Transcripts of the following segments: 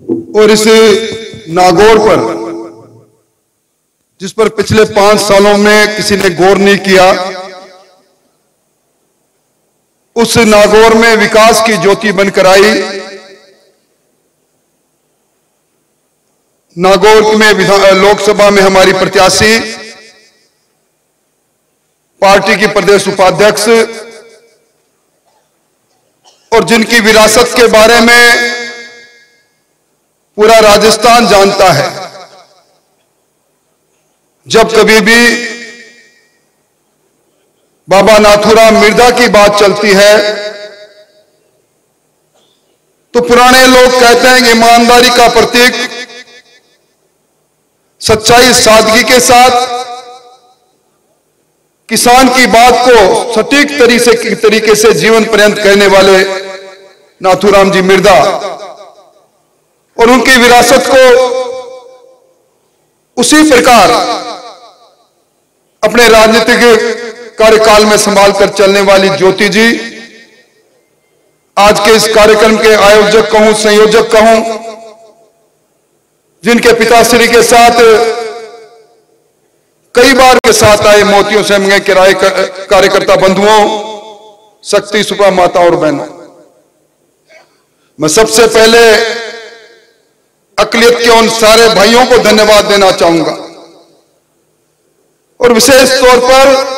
और इस नागौर पर, जिस पर पिछले पाँच सालों में किसी ने गौर नहीं किया, उस नागौर में विकास की ज्योति बनकर आई। नागौर में लोकसभा में हमारी प्रत्याशी, पार्टी की प्रदेश उपाध्यक्ष, और जिनकी विरासत के बारे में पूरा राजस्थान जानता है। जब कभी भी बाबा नाथुराम मिर्ज़ा की बात चलती है तो पुराने लोग कहते हैं ईमानदारी का प्रतीक, सच्चाई सादगी के साथ, किसान की बात को सटीक तरीके तरीके से जीवन पर्यंत कहने वाले नाथुराम जी मिर्दा और उनकी विरासत को उसी प्रकार अपने राजनीतिक कार्यकाल में संभाल कर चलने वाली ज्योति जी, आज के इस कार्यक्रम के आयोजक कहूँ, संयोजक कहूँ, जिनके पिताश्री के साथ कई बार के साथ आए मोतियों से मंगे किराए कार्यकर्ता बंधुओं, शक्ति सुपा माता और बहनों। मैं सबसे पहले अकलियत के उन सारे भाइयों को धन्यवाद देना चाहूँगा। और विशेष तौर पर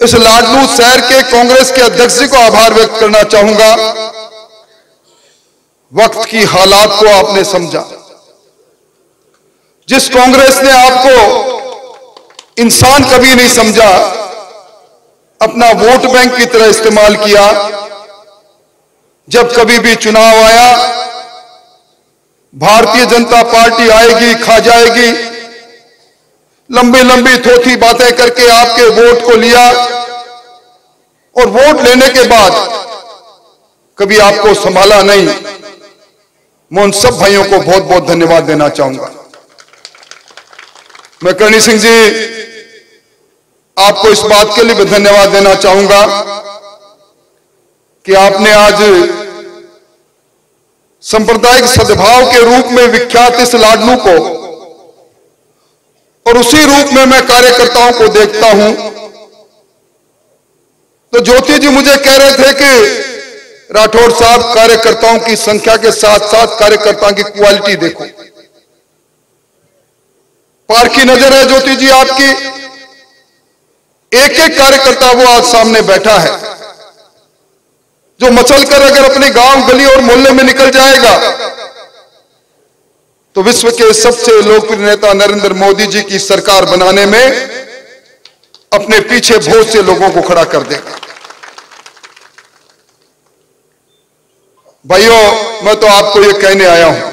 इस लाडलू शहर के कांग्रेस के अध्यक्ष जी को आभार व्यक्त करना चाहूँगा। वक्त की हालात को आपने समझा। जिस कांग्रेस ने आपको इंसान कभी नहीं समझा, अपना वोट बैंक की तरह इस्तेमाल किया, जब कभी भी चुनाव आया भारतीय जनता पार्टी आएगी खा जाएगी। लंबी लंबी थोथी बातें करके आपके वोट को लिया और वोट लेने के बाद कभी आपको संभाला नहीं। मैं उन सब भाइयों को बहुत बहुत धन्यवाद देना चाहूँगा। मैं करणी सिंह जी आपको इस बात के लिए भी धन्यवाद देना चाहूँगा कि आपने आज सांप्रदायिक सद्भाव के रूप में विख्यात इस लाडलू को। और उसी रूप में मैं कार्यकर्ताओं को देखता हूँ। तो ज्योति जी मुझे कह रहे थे कि राठौर साहब कार्यकर्ताओं की संख्या के साथ साथ कार्यकर्ताओं की क्वालिटी देखो। पार की नज़र है ज्योति जी आपकी। एक एक कार्यकर्ता वो आज सामने बैठा है। जो मचल कर अगर अपने गाँव गली और मोहल्ले में निकल जाएगा तो विश्व के सबसे लोकप्रिय नेता नरेंद्र मोदी जी की सरकार बनाने में अपने पीछे बहुत से लोगों को खड़ा कर देगा। भाइयों, मैं तो आपको यह कहने आया हूँ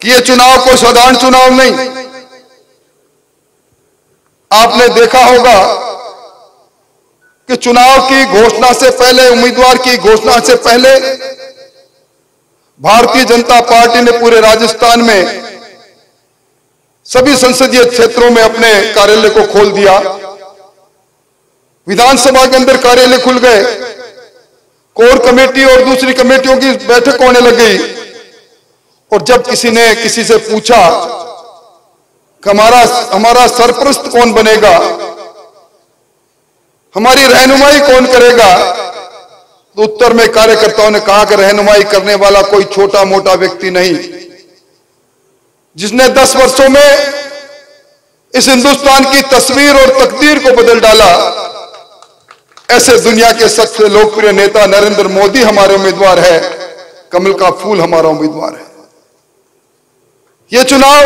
कि यह चुनाव कोई साधारण चुनाव नहीं। आपने देखा होगा कि चुनाव की घोषणा से पहले, उम्मीदवार की घोषणा से पहले, भारतीय जनता पार्टी ने पूरे राजस्थान में सभी संसदीय क्षेत्रों में अपने कार्यालय को खोल दिया। विधानसभा के अंदर कार्यालय खुल गए। कोर कमेटी और दूसरी कमेटियों की बैठक होने लग गई। और जब किसी ने किसी से पूछा हमारा हमारा सरप्रस्त कौन बनेगा हमारी रहनुमाई कौन करेगा? तो उत्तर में कार्यकर्ताओं ने कहा कि रहनुमाई करने वाला कोई छोटा मोटा व्यक्ति नहीं। जिसने दस वर्षों में इस हिंदुस्तान की तस्वीर और तकदीर को बदल डाला, ऐसे दुनिया के सबसे लोकप्रिय नेता नरेंद्र मोदी हमारे उम्मीदवार है। कमल का फूल हमारा उम्मीदवार है। यह चुनाव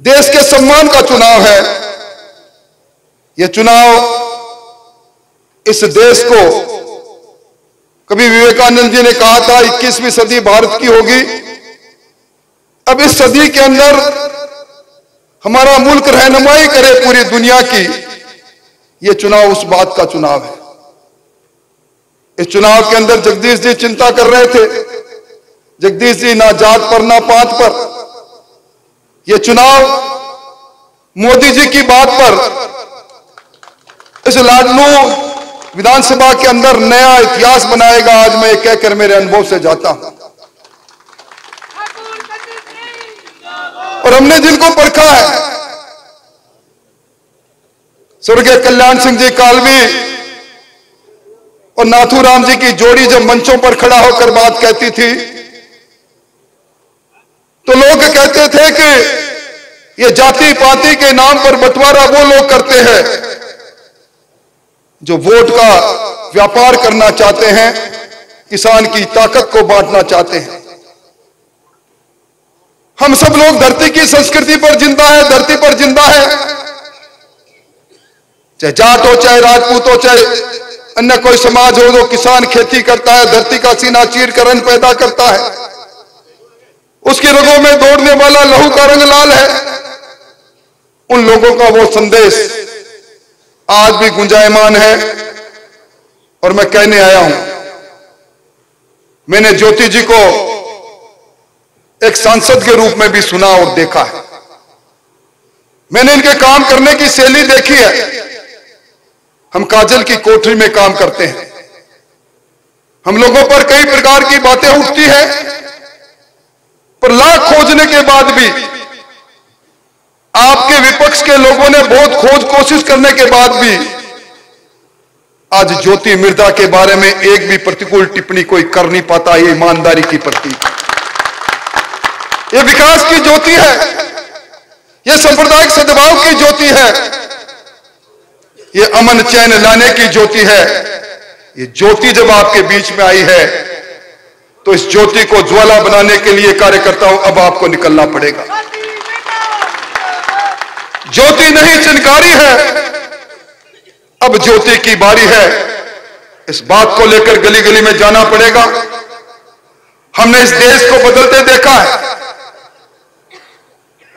देश के सम्मान का चुनाव है। यह चुनाव इस देश को कभी विवेकानंद जी ने कहा था 21वीं सदी भारत की होगी। अब इस सदी के अंदर हमारा मुल्क रहनुमाई करे पूरी दुनिया की यह चुनाव उस बात का चुनाव है। इस चुनाव के अंदर जगदीश जी चिंता कर रहे थे। जगदीश जी ना जात पर, ना पात पर। यह चुनाव मोदी जी की बात पर इस लाडलू विधानसभा के अंदर नया इतिहास बनाएगा। आज मैं कहकर मेरे अनुभव से जाता हूँ। और हमने जिनको परखा है। स्वर्गीय कल्याण सिंह जी कालवी और नाथूराम जी की जोड़ी जब मंचों पर खड़ा होकर बात कहती थी तो लोग कहते थे कि ये जाति पाति के नाम पर बंटवारा वो लोग करते हैं। जो वोट का व्यापार करना चाहते हैं, किसान की ताकत को बांटना चाहते हैं। हम सब लोग धरती की संस्कृति पर ज़िंदा है, धरती पर ज़िंदा है। चाहे जाट हो, चाहे राजपूत हो, चाहे अन्य कोई समाज हो, जो किसान खेती करता है, धरती का सीना चीर कर पैदा करता है। उसके रगों में दौड़ने वाला लहू का रंग लाल है। उन लोगों का वो संदेश आज भी गुंजायमान है और मैं कहने आया हूँ, मैंने ज्योति जी को एक सांसद के रूप में भी सुना और देखा है। मैंने इनके काम करने की शैली देखी है। हम काजल की कोठरी में काम करते हैं। हम लोगों पर कई प्रकार की बातें उठती है, पर लाख खोजने के बाद भी आपके विपक्ष के लोगों ने बहुत खोज कोशिश करने के बाद भी आज ज्योति मिर्दा के बारे में एक भी प्रतिकूल टिप्पणी कोई कर नहीं पाता, ये ईमानदारी की प्रतीक ये विकास की ज्योति है, ये सांप्रदायिक सद्भाव की ज्योति है, ये अमन चैन लाने की ज्योति है। ये ज्योति जब आपके बीच में आई है तो इस ज्योति को ज्वाला बनाने के लिए कार्यकर्ताओं, अब आपको निकलना पड़ेगा। ज्योति नहीं, चिनकारी है। अब ज्योति की बारी है। इस बात को लेकर गली गली में जाना पड़ेगा। हमने इस देश को बदलते देखा है।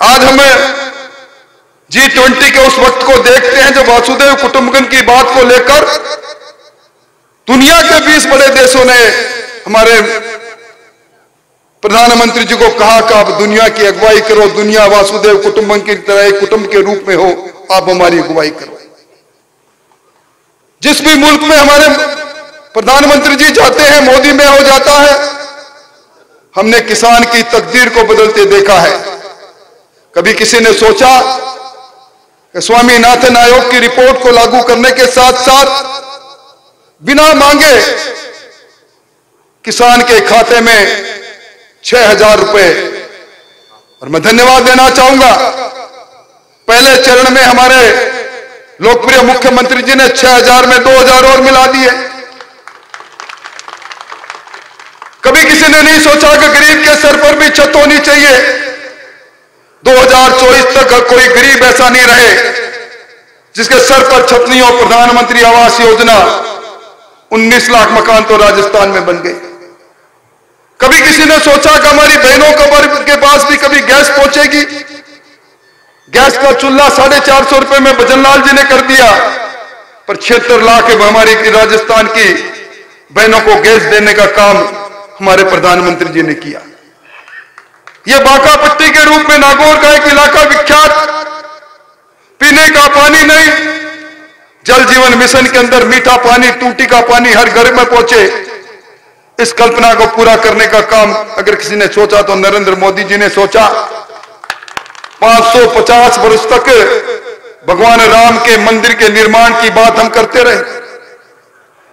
आज हमें जी ट्वेंटी के उस वक्त को देखते हैं जब वासुदेव कुटुंबकन की बात को लेकर दुनिया के 20 बड़े देशों ने हमारे प्रधानमंत्री जी को कहा कि आप दुनिया की अगुवाई करो, दुनिया वासुदेव कुटुंबन की तरह एक कुटुंब के रूप में हो, आप हमारी अगुवाई करो। जिस भी मुल्क में हमारे प्रधानमंत्री जी जाते हैं, मोदी में हो जाता है, हमने किसान की तकदीर को बदलते देखा है। कभी किसी ने सोचा कि स्वामीनाथन आयोग की रिपोर्ट को लागू करने के साथ साथ बिना मांगे किसान के खाते में छह हज़ार रुपए। और मैं धन्यवाद देना चाहूँगा। पहले चरण में हमारे लोकप्रिय मुख्यमंत्री जी ने छह हज़ार में दो हज़ार और मिला दिए। कभी किसी ने नहीं सोचा कि गरीब के सर पर भी छत होनी चाहिए। 2024 तक कोई गरीब ऐसा नहीं रहे, जिसके सर पर छत नहीं हो प्रधानमंत्री आवास योजना 19 लाख मकान तो राजस्थान में बन गए कभी किसी ने सोचा कि हमारी बहनों को के पास भी कभी गैस पहुंचेगी? गैस का चूल्हा साढ़े चार सौ रुपए में भजनलाल जी ने कर दिया। पर छिहत्तर लाख हमारी राजस्थान की बहनों को गैस देने का काम हमारे प्रधानमंत्री जी ने किया। यह बांका पट्टी के रूप में नागौर का एक इलाका विख्यात, पीने का पानी नहीं, जल जीवन मिशन के अंदर मीठा पानी, टूटी का पानी हर घर में पहुँचे। इस कल्पना को पूरा करने का काम अगर किसी ने सोचा तो नरेंद्र मोदी जी ने सोचा। 550 वर्ष तक भगवान राम के मंदिर के निर्माण की बात हम करते रहे।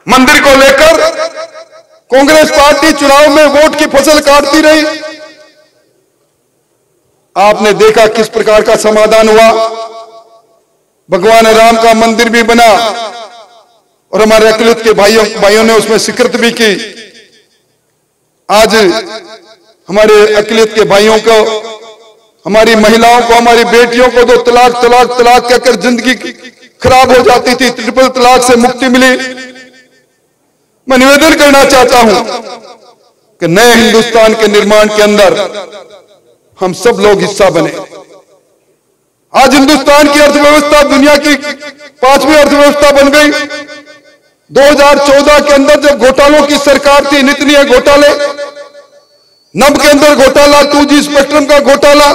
मंदिर को लेकर कांग्रेस पार्टी चुनाव में वोट की फ़सल काटती रही। आपने देखा किस प्रकार का समाधान हुआ। भगवान राम का मंदिर भी बना और हमारे अकलित के भाइयों भाइयों ने उसमें स्वीकृत भी की। आज हमारे अकलियत के भाइयों को, हमारी महिलाओं को, हमारी बेटियों को तो तलाक तलाक तलाक कहकर ज़िंदगी खराब हो जाती थी, ट्रिपल तलाक से मुक्ति मिली। मैं निवेदन करना चाहता हूँ कि नए हिंदुस्तान के निर्माण के अंदर हम सब लोग हिस्सा बने। आज हिंदुस्तान की अर्थव्यवस्था दुनिया की पांचवी अर्थव्यवस्था बन गई। 2014 के अंदर जब घोटालों की सरकार थी नितनीय घोटाले, नब के अंदर घोटाला, टू जी स्पेक्ट्रम का घोटाला,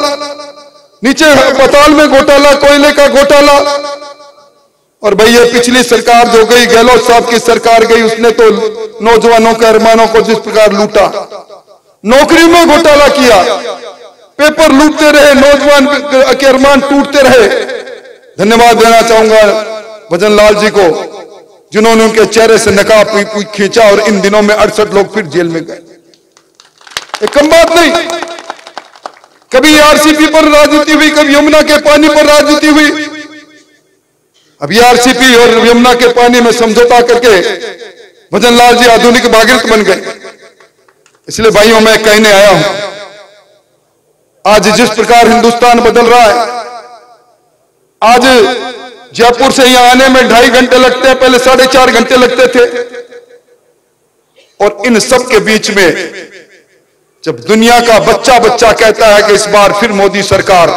नीचे पताल में घोटाला, कोयले का घोटाला। और भाई ये पिछली सरकार जो गई, गहलोत साहब की सरकार गई, उसने तो नौजवानों के अरमानों को जिस प्रकार लूटा, नौकरी में घोटाला किया। पेपर लूटते रहे, नौजवान के अरमान टूटते रहे। धन्यवाद देना चाहूँगा भजन लाल जी को। जिन्होंने उनके चेहरे से नकाब खींचा और इन दिनों में अड़सठ लोग फिर जेल में गए। एक कम बात नहीं। कभी आरसीपी पर राजनीति हुई, कभी यमुना के पानी पर राजनीति हुई। अब आरसीपी और यमुना के पानी में समझौता करके भजन लाल जी आधुनिक भागीरथ बन गए। इसलिए भाइयों, मैं कहने आया हूँ, आज जिस प्रकार हिंदुस्तान बदल रहा है, आज जयपुर से यहाँ आने में ढाई घंटे लगते हैं, पहले साढ़े चार घंटे लगते थे। और इन सब के बीच में जब दुनिया का बच्चा बच्चा कहता है कि इस बार फिर मोदी सरकार,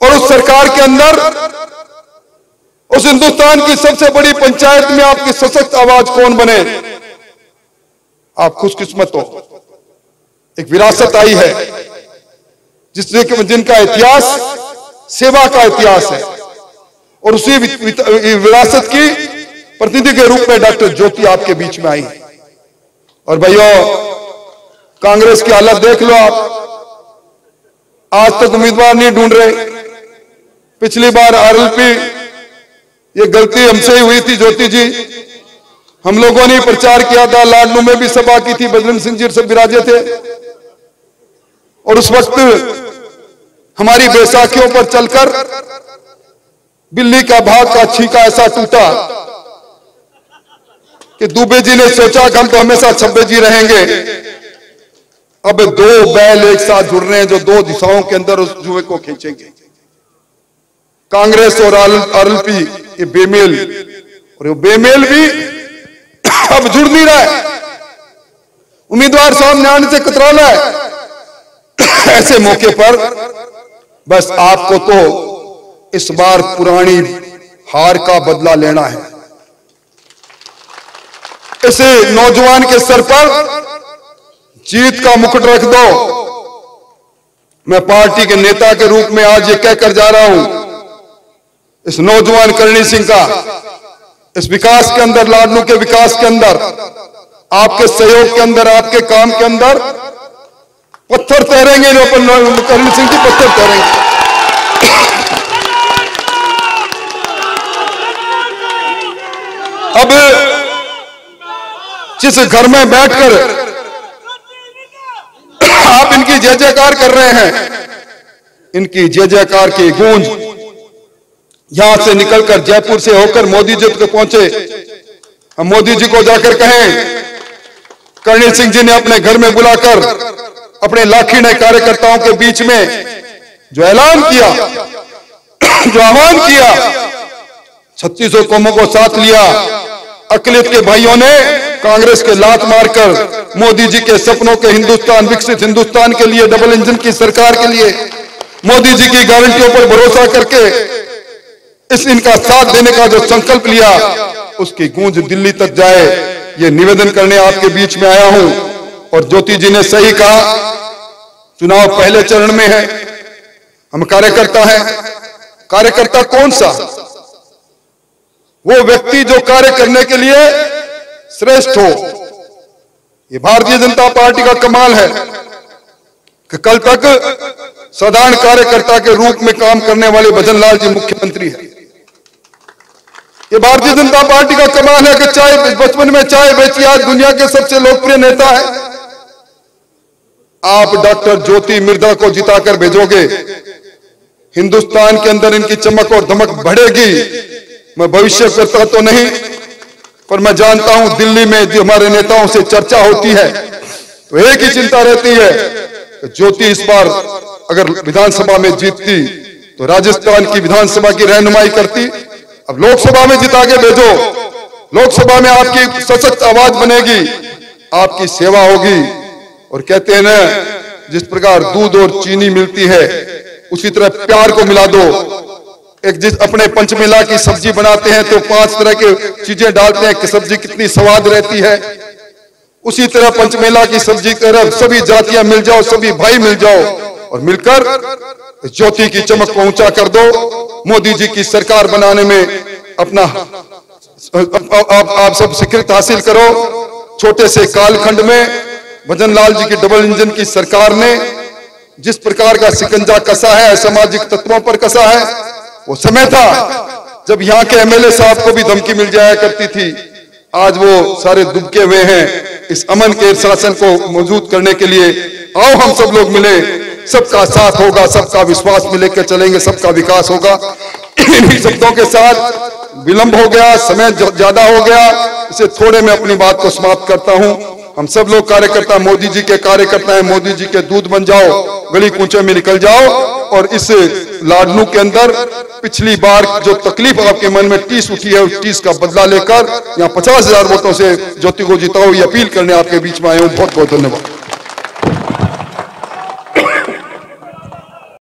और उस सरकार के अंदर, उस हिंदुस्तान की सबसे बड़ी पंचायत में आपकी सशक्त आवाज़ कौन बने? आप खुशकिस्मत हो। एक विरासत आई है, जिससे जिनका इतिहास, सेवा का इतिहास है। और उसी विरासत की प्रतिनिधि के रूप में डॉक्टर ज्योति आपके बीच में आई। और भाइयों कांग्रेस की हालत देख लो आप। आज तक उम्मीदवार नहीं ढूंढ रहे। पिछली बार आरएलपी, ये गलती हमसे ही हुई थी ज्योति जी। हम लोगों ने प्रचार किया था, लाडलू में भी सभा की थी, बजरंग सिंह जी सब विराजे थे। और उस वक्त हमारी बैसाखियों पर चलकर बिल्ली का भाग का छीका ऐसा टूटा कि दुबे जी ने सोचा कि हम तो हमेशा छब्बे जी रहेंगे। अब दो बैल एक साथ जुड़ रहे हैं जो दो दिशाओं के अंदर उस जुए को खींचेंगे। कांग्रेस और आरएलपी ये बेमेल। और ये बेमेल भी अब जुड़ नहीं रहा है। उम्मीदवार सामने आने से कतरा है। ऐसे मौके पर बस आपको तो इस बार पुरानी हार का बदला लेना है। इसे नौजवान के सर पर जीत का मुकुट रख दो। मैं पार्टी के नेता के रूप में आज ये कहकर जा रहा हूँ, इस नौजवान करणी सिंह का, इस विकास के अंदर, लाडलू के विकास के अंदर, आपके सहयोग के अंदर, आपके काम के अंदर, पत्थर तैरेंगे करणी सिंह जी, पत्थर तैरेंगे। अब जिस घर में बैठकर आप इनकी जय जयकार कर रहे हैं, इनकी जय जयकार की गूंज यहाँ से निकलकर जयपुर से होकर मोदी जी तक पहुँचे। हम मोदी जी को जाकर कहें कर्णी सिंह जी ने अपने घर में बुलाकर अपने लाखीने कार्यकर्ताओं के बीच में जो ऐलान किया, जो आह्वान किया छत्तीसों कौमों को साथ लिया। अकलियत के भाइयों ने कांग्रेस के लात मारकर मोदी जी के सपनों के हिंदुस्तान, विकसित हिंदुस्तान के लिए, डबल इंजन की सरकार के लिए मोदी जी की गारंटियों पर भरोसा करके इस इनका साथ देने का जो संकल्प लिया, उसकी गूंज दिल्ली तक जाए। ये निवेदन करने आपके बीच में आया हूँ। और ज्योति जी ने सही कहा, चुनाव पहले चरण में है। हम कार्यकर्ता हैं। कार्यकर्ता कौन सा? वो व्यक्ति जो कार्य करने के लिए श्रेष्ठ हो। ये भारतीय जनता पार्टी का कमाल है कि कल तक साधारण कार्यकर्ता के रूप में काम करने वाले भजन लाल जी मुख्यमंत्री है। ये भारतीय जनता पार्टी का कमाल है कि चाय, बचपन में चाय बेची, आज दुनिया के सबसे लोकप्रिय नेता है। आप डॉक्टर ज्योति मिर्दा को जिताकर भेजोगे, हिंदुस्तान के अंदर इनकी चमक और धमक बढ़ेगी। मैं भविष्य करता तो नहीं, पर मैं जानता हूँ दिल्ली में जो हमारे नेताओं से चर्चा होती है तो एक ही चिंता रहती है ज्योति इस बार अगर विधानसभा में जीतती तो राजस्थान की विधानसभा की रहनुमाई करती। अब लोकसभा में जिता के भेजो, लोकसभा में आपकी सशक्त आवाज़ बनेगी, आपकी सेवा होगी। और कहते हैं ना, जिस प्रकार दूध और चीनी मिलती है, उसी तरह प्यार को मिला दो। एक जिस अपने पंचमेला की सब्ज़ी बनाते हैं तो पाँच तरह के चीज़ें डालते हैं कि सब्ज़ी कितनी स्वाद रहती है। उसी तरह पंचमेला की सब्ज़ी तरह सभी जातियाँ मिल जाओ सभी भाई मिल जाओ और मिलकर ज्योति की चमक को ऊँचा कर दो। मोदी जी की सरकार बनाने में अपना आप, आप, आप सब स्वीकृत हासिल करो। छोटे से कालखंड में भजन लाल जी की डबल इंजन की सरकार ने जिस प्रकार का सिकंजा कसा है सामाजिक तत्वों पर कसा है वो समय था जब यहाँ के एमएलए साहब को भी धमकी मिल जाया करती थी। आज वो सारे दुबके हुए हैं इस अमन के शासन को मौजूद करने के लिए। आओ हम सब लोग मिले। सबका साथ होगा, सबका विश्वास मिले के चलेंगे, सबका विकास होगा। इन्हीं शब्दों के साथ विलंब हो गया, समय ज़्यादा हो गया। इसे थोड़े में अपनी बात को समाप्त करता हूँ। हम सब लोग कार्यकर्ता मोदी जी के कार्यकर्ता हैं। मोदी जी के दूध बन जाओ, गली कूचे में निकल जाओ। और इस लाडनू के अंदर पिछली बार जो तकलीफ़ आपके मन में टीस उठी है, उस टीस का बदला लेकर यहाँ पचास हज़ार वोटों से ज्योति को जिताओ, ये अपील करने आपके बीच में आए हूँ। बहुत बहुत धन्यवाद।